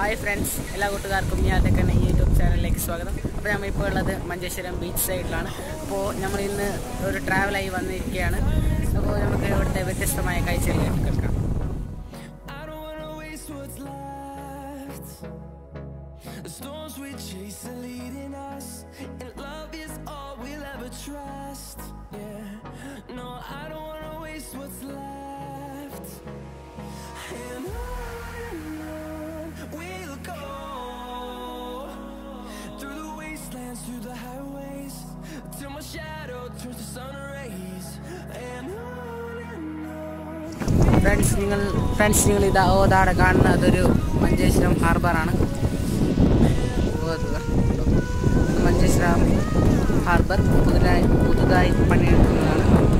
Hi friends എല്ലാ കൂട്ടുകാർക്കും ഞാനൊക്കെ തന്നെ യൂട്യൂബ് ചാനലിലേക്ക് സ്വാഗതം. അപ്പോൾ നമ്മൾ ഇപ്പോൾ ഉള്ളത് മഞ്ചേശ്വരം ബീച്ച് സൈഡിലാണ് അപ്പോൾ നമ്മൾ ഇന്ന് ഒരു ട്രാവലായി വന്നിരിക്കുകയാണ്. അപ്പോൾ നമുക്ക് ഇവിടുത്തെ വ്യത്യസ്തമായ കാഴ്ചകളിലേക്ക് കേൾക്കാം. The storms we chase are leading us, friends നിങ്ങൾ ഫ്രണ്ട്സ് നിങ്ങൾ ഇതാ ഓ ഇതാടെ കാണുന്ന അതൊരു മഞ്ചേശ്വരം ഹാർബറാണ് മഞ്ചേശ്വരം ഹാർബർ പുതുതായി പുതുതായി പണിയെടുക്കുന്നതാണ്.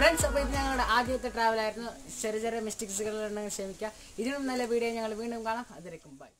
Friends അപ്പോൾ ഇത് ഞങ്ങളുടെ ആദ്യത്തെ ട്രാവലായിരുന്നു ചെറിയ ചെറിയ മിസ്റ്റേക്സുകൾ ഉണ്ടെങ്കിൽ ക്ഷമിക്കുക. ഇതിനും നല്ല വീഡിയോ ഞങ്ങൾ വീണ്ടും കാണാം. അതിലേക്കും ബൈ